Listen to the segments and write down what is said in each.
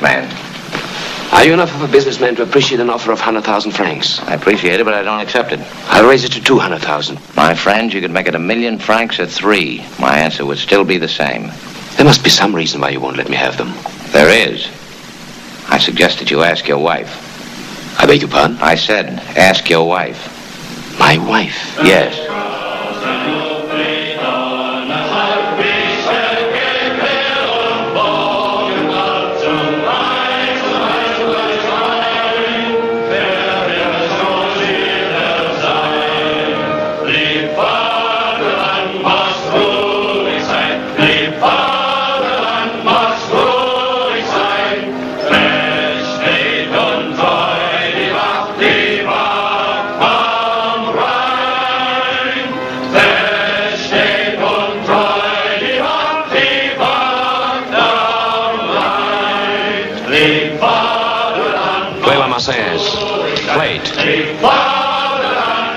businessman. Are you enough of a businessman to appreciate an offer of 100,000 francs? I appreciate it, but I don't accept it. I'll raise it to 200,000. My friend, you could make it a million francs or three. My answer would still be the same. There must be some reason why you won't let me have them. There is. I suggest that you ask your wife. I beg your pardon? I said, ask your wife. My wife? Yes. Play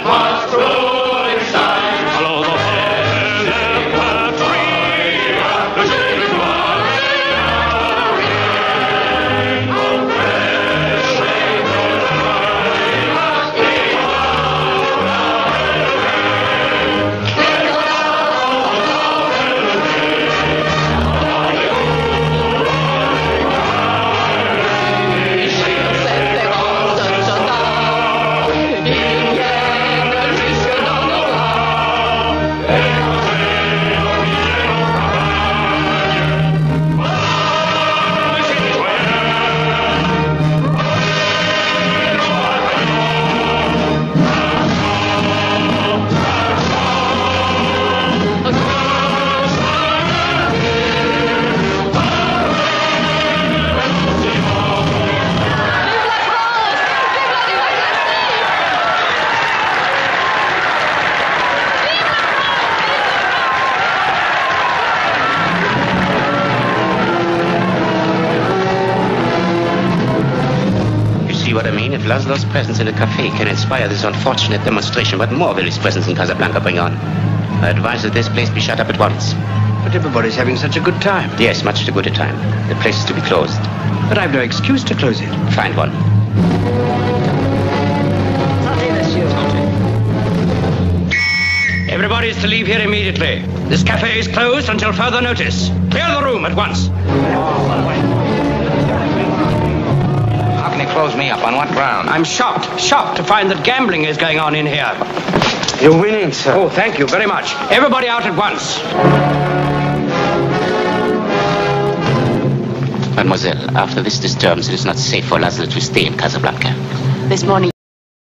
La Marseillaise. If Laszlo's presence in a cafe can inspire this unfortunate demonstration, what more will his presence in Casablanca bring on? I advise that this place be shut up at once. But everybody's having such a good time. Yes, much too good a time. The place is to be closed. But I've no excuse to close it. Find one. Everybody is to leave here immediately. This cafe is closed until further notice. Clear the room at once. How can close me up? On what ground? I'm shocked, shocked to find that gambling is going on in here. You're winning, sir. Oh, thank you very much. Everybody out at once. Mademoiselle, after this disturbance, it is not safe for Laszlo to stay in Casablanca. This morning